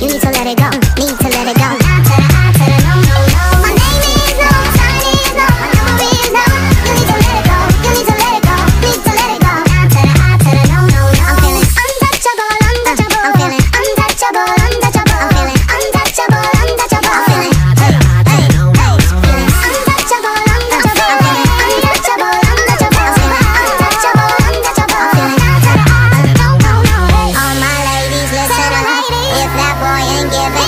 You need to let it go. To the I